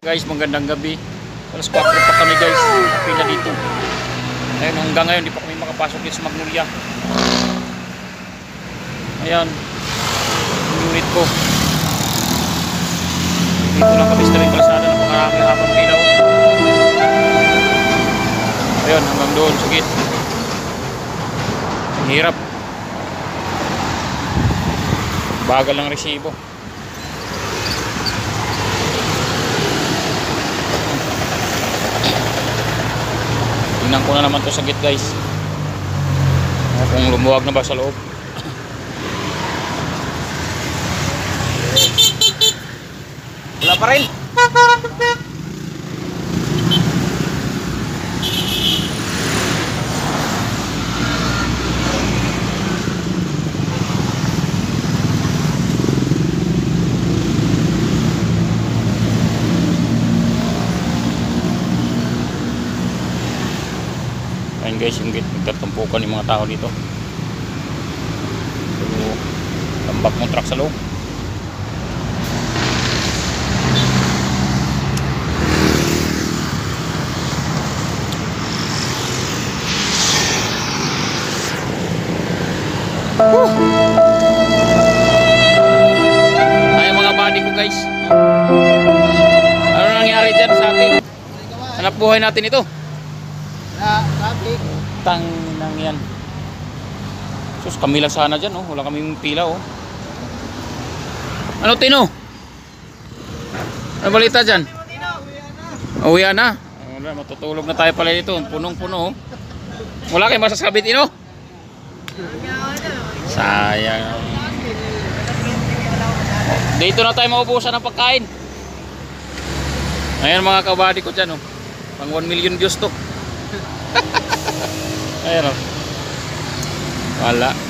Guys, magandang gabi. Alas 4 pa kami guys. Pila dito. Ayun, hanggang ngayon di pa kami makapasok dito sa Magnolia. Ayan. Yung unit ko. Dito lang kami sa tabing kalsada ng pangarami habang pilaw. Ayun, hanggang doon. Sige. Ang hirap. Bagal ng resibo. Tingnan ko na naman to sa gate guys. Kung lumuwag na ba sa loob. Wala pa rin. Ayun guys, yung gate nagtatampukan yung mga tao dito. So, tambak mo truck sa loob. Ay mga buddy ko guys. Ano nangyari dyan sa atin? Hanap buhay natin ito. Na, traffic. Tang nang yan. Sus, kami lang sana dyan, oh. Wala kaming pila, oh. Ano, Tino? Ano balita dyan? Uwi na. Wala, matutulog na tayo pala dito. Punong-puno, oh. Wala kayong masasabi, Tino? Sayang. Dito na tayo maubusan ng pagkain. Ayan mga kabady ko dyan, oh. Pang 1 million views to. Ayan, oh. Wala.